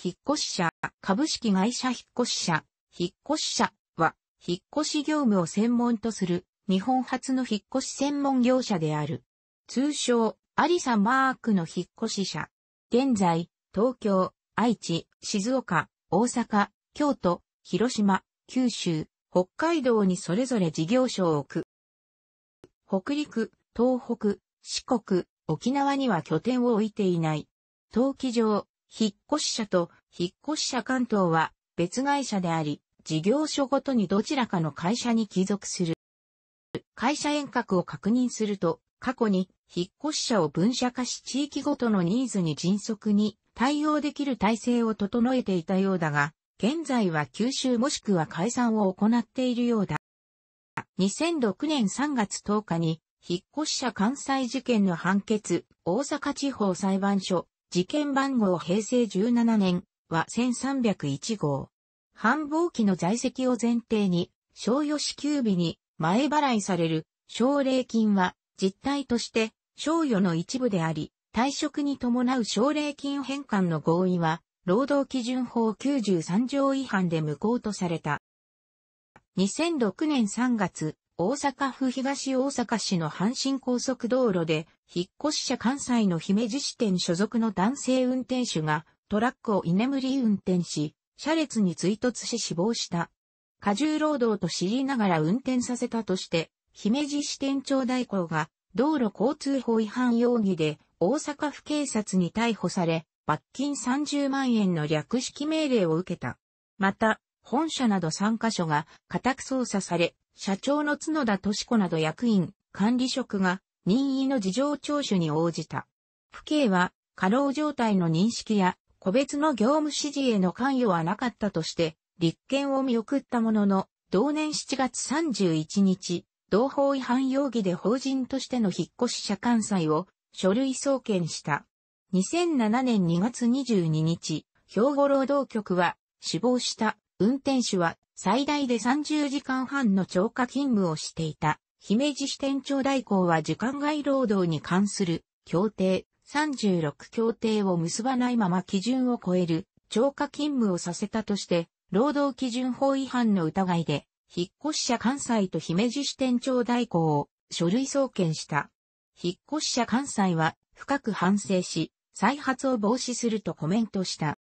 引っ越し者、株式会社引っ越し者、引っ越し者は、引っ越し業務を専門とする日本初の引っ越し専門業者である。通称、アリサマークの引っ越し者。現在、東京、愛知、静岡、大阪、京都、広島、九州、北海道にそれぞれ事業所を置く。北陸、東北、四国、沖縄には拠点を置いていない。登記上、引っ越し者と引っ越し者関東は別会社であり、事業所ごとにどちらかの会社に帰属する。会社遠隔を確認すると、過去に引っ越し者を分社化し地域ごとのニーズに迅速に対応できる体制を整えていたようだが、現在は吸収もしくは解散を行っているようだ。2006年3月10日に、引っ越し者関西事件の判決、大阪地方裁判所、事件番号平成17年は1301号。繁忙期の在籍を前提に、賞与支給日に前払いされる奨励金は実態として賞与の一部であり、退職に伴う奨励金返還の合意は労働基準法93条違反で無効とされた。2006年3月、大阪府東大阪市の阪神高速道路で、引っ越し車関西の姫路支店所属の男性運転手がトラックを居眠り運転し、車列に追突し死亡した。過重労働と知りながら運転させたとして、姫路支店長代行が道路交通法違反容疑で大阪府警察に逮捕され、罰金30万円の略式命令を受けた。また、本社など3カ所が家宅捜査され、社長の角田敏子など役員、管理職が任意の事情聴取に応じた。府警は過労状態の認識や個別の業務指示への関与はなかったとして、立件を見送ったものの、同年7月31日、同法違反容疑で法人としての引っ越し者関西を書類送検した。2007年2月22日、兵庫労働局は死亡した運転手は最大で30時間半の超過勤務をしていた。姫路支店長代行は時間外労働に関する協定36協定を結ばないまま基準を超える超過勤務をさせたとして、労働基準法違反の疑いで、引っ越し者関西と姫路支店長代行を書類送検した。引っ越し者関西は深く反省し、再発を防止するとコメントした。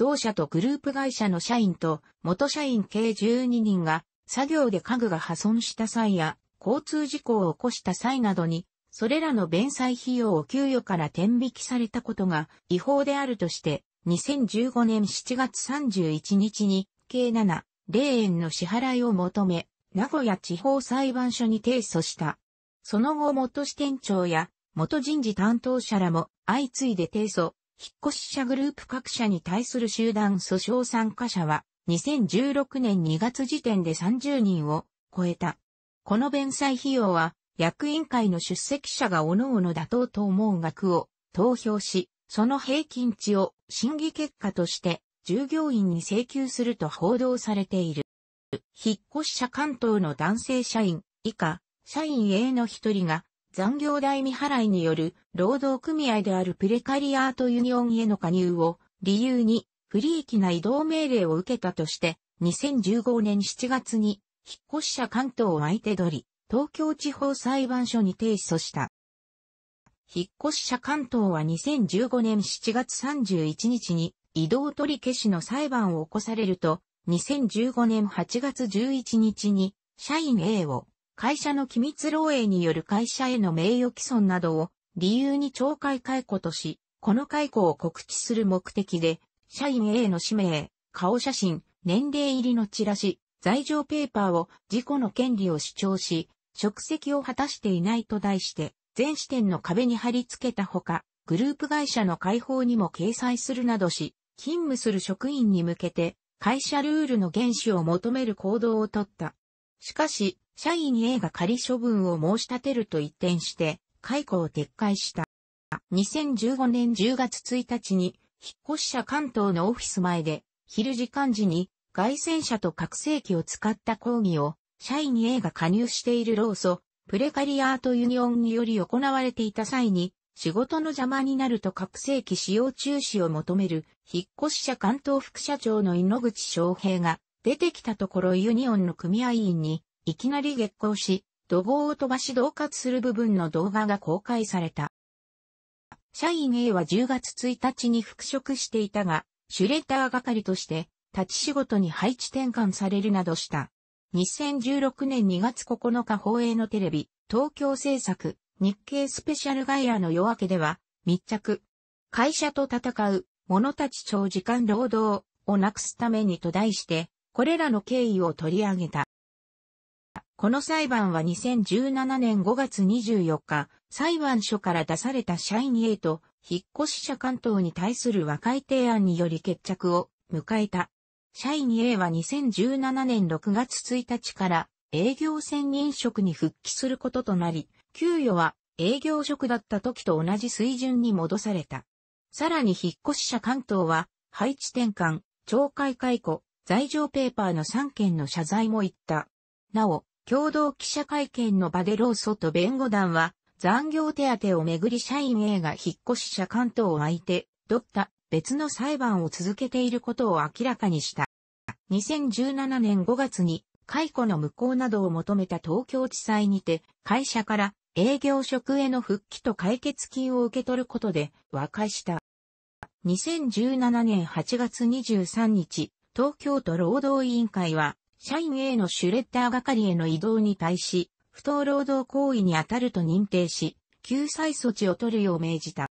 同社とグループ会社の社員と元社員計12人が作業で家具が破損した際や交通事故を起こした際などにそれらの弁済費用を給与から転引きされたことが違法であるとして2015年7月31日に計7、0円の支払いを求め名古屋地方裁判所に提訴した。その後元支店長や元人事担当者らも相次いで提訴、引っ越し者グループ各社に対する集団訴訟参加者は2016年2月時点で30人を超えた。この弁済費用は役員会の出席者が各々妥当と思う額を投票し、その平均値を審議結果として従業員に請求すると報道されている。引っ越し者関東の男性社員以下、社員 A の一人が残業代未払いによる労働組合であるプレカリアートユニオンへの加入を理由に不利益な移動命令を受けたとして2015年7月に引っ越し者関東を相手取り東京地方裁判所に提訴した。引っ越し者関東は2015年7月31日に移動取り消しの裁判を起こされると2015年8月11日に社員 A を会社の機密漏洩による会社への名誉毀損などを理由に懲戒解雇とし、この解雇を告知する目的で、社員 A の氏名、顔写真、年齢入りのチラシ、在場ペーパーを自己の権利を主張し、職責を果たしていないと題して、全支店の壁に貼り付けたほか、グループ会社の開放にも掲載するなどし、勤務する職員に向けて、会社ルールの厳守を求める行動をとった。しかし、社員 A が仮処分を申し立てると一転して、解雇を撤回した。2015年10月1日に、引っ越し者関東のオフィス前で、昼時間時に、外線車と拡声器を使った講義を、社員 A が加入している労組、プレカリアートユニオンにより行われていた際に、仕事の邪魔になると拡声器使用中止を求める、引っ越し者関東副社長の井ノ口昌平が出てきたところユニオンの組合員にいきなり激光し、怒号を飛ばし恫喝する部分の動画が公開された。社員 A は10月1日に復職していたが、シュレッダー係として立ち仕事に配置転換されるなどした。2016年2月9日放映のテレビ、東京制作、日経スペシャルガイアの夜明けでは、密着。会社と戦う、者たち長時間労働をなくすためにと題して、これらの経緯を取り上げた。この裁判は2017年5月24日、裁判所から出された社員 A と引っ越し者関東に対する和解提案により決着を迎えた。社員 A は2017年6月1日から営業専任職に復帰することとなり、給与は営業職だった時と同じ水準に戻された。さらに引っ越し者関東は配置転換、懲戒解雇、罪状ペーパーの3件の謝罪も言った。なお、共同記者会見の場でローソと弁護団は残業手当をめぐり社員 A が引っ越し者関東を相手、どった別の裁判を続けていることを明らかにした。2017年5月に解雇の無効などを求めた東京地裁にて会社から営業職への復帰と解決金を受け取ることで和解した。2017年8月23日、東京都労働委員会は社員 A のシュレッダー係への移動に対し、不当労働行為に当たると認定し、救済措置を取るよう命じた。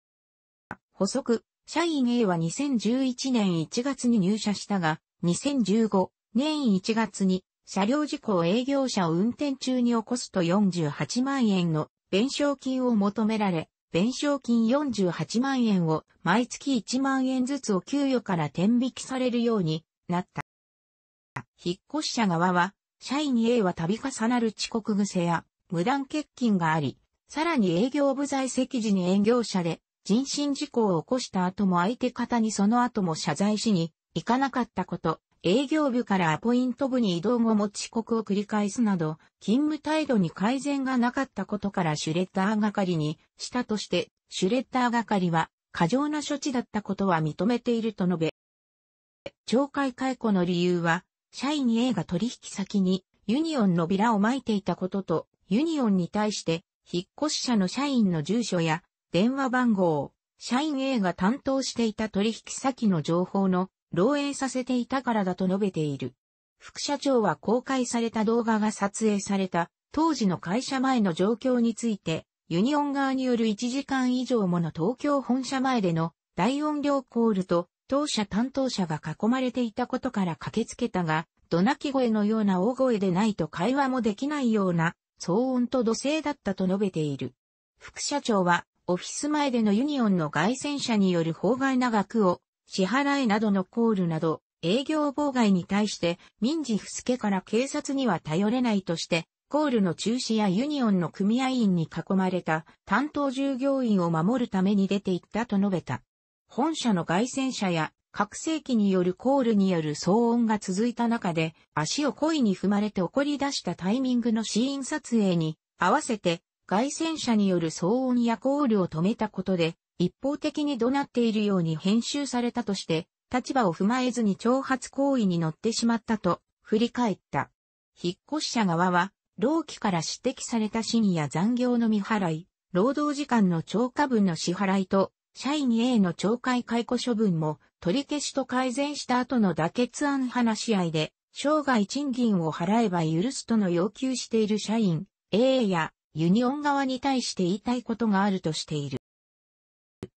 補足、社員 A は2011年1月に入社したが、2015年1月に車両事故を営業車を運転中に起こすと48万円の弁償金を求められ、弁償金48万円を毎月1万円ずつを給与から転引きされるようになった。引っ越し者側は、社員 A は度重なる遅刻癖や無断欠勤があり、さらに営業部在籍時に営業者で人身事故を起こした後も相手方にその後も謝罪しに行かなかったこと、営業部からアポイント部に移動後も遅刻を繰り返すなど、勤務態度に改善がなかったことからシュレッダー係にしたとして、シュレッダー係は過剰な処置だったことは認めていると述べ、懲戒解雇の理由は、社員 A が取引先にユニオンのビラを撒いていたことと、ユニオンに対して引っ越し者の社員の住所や電話番号を、社員 A が担当していた取引先の情報の漏洩させていたからだと述べている。副社長は公開された動画が撮影された当時の会社前の状況について、ユニオン側による1時間以上もの東京本社前での大音量コールと当社担当者が囲まれていたことから駆けつけたが、怒鳴り声のような大声でないと会話もできないような騒音と怒声だったと述べている。副社長はオフィス前でのユニオンの街宣車による法外な額を支払いなどのコールなど営業妨害に対して民事不介入から警察には頼れないとしてコールの中止やユニオンの組合員に囲まれた担当従業員を守るために出て行ったと述べた。本社の街宣車や拡声器によるコールによる騒音が続いた中で足を故意に踏まれて怒り出したタイミングのシーン撮影に合わせて外線車による騒音やコールを止めたことで、一方的に怒鳴っているように編集されたとして、立場を踏まえずに挑発行為に乗ってしまったと振り返った。引っ越し者側は、労基から指摘された審や残業の未払い、労働時間の超過分の支払いと、社員 A の懲戒解雇処分も取り消しと改善した後の妥結案話し合いで、生涯賃金を払えば許すとの要求している社員 A やユニオン側に対して言いたいことがあるとしている。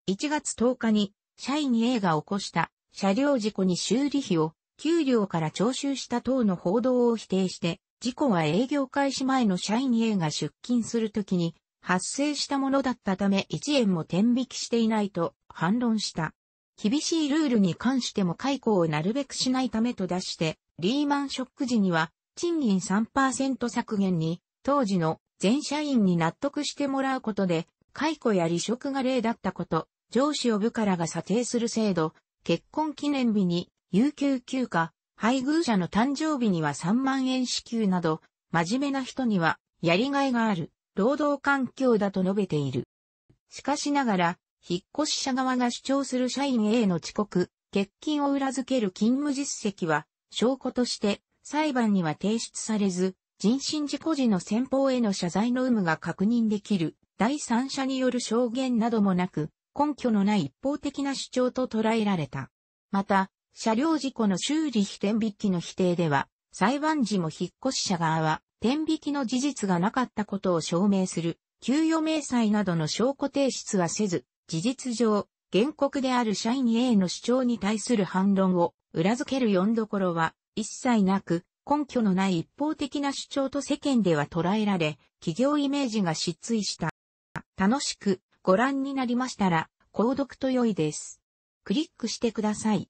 1月10日に、社員 A が起こした車両事故に修理費を給料から徴収した等の報道を否定して、事故は営業開始前の社員 A が出勤するときに発生したものだったため1円も転引きしていないと反論した。厳しいルールに関しても解雇をなるべくしないためと出して、リーマンショック時には賃金3%削減に当時の全社員に納得してもらうことで、解雇や離職が例だったこと、上司を部下らが査定する制度、結婚記念日に有給休暇、配偶者の誕生日には3万円支給など、真面目な人にはやりがいがある、労働環境だと述べている。しかしながら、引っ越し者側が主張する社員 A の遅刻、欠勤を裏付ける勤務実績は、証拠として裁判には提出されず、人身事故時の先方への謝罪の有無が確認できる第三者による証言などもなく、根拠のない一方的な主張と捉えられた。また、車両事故の修理非天引きの否定では、裁判時も引っ越し者側は、天引きの事実がなかったことを証明する、給与明細などの証拠提出はせず、事実上、原告である社員 A の主張に対する反論を裏付ける読んどころは一切なく、根拠のない一方的な主張と世間では捉えられ、企業イメージが失墜した。楽しくご覧になりましたら、購読と良いです。クリックしてください。